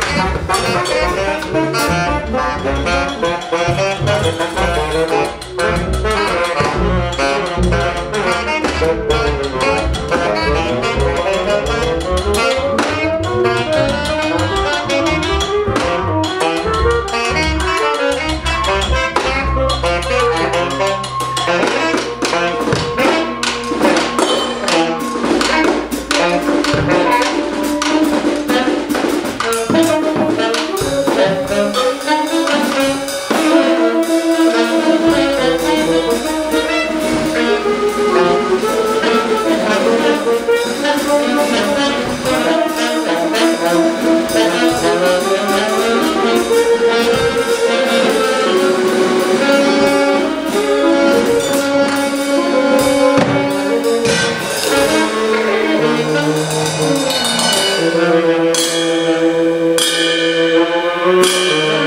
好。